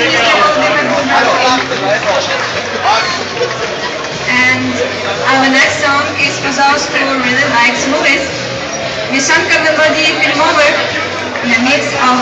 And our next song is for those who really likes movies. Mission Kadambadi film over in the midst of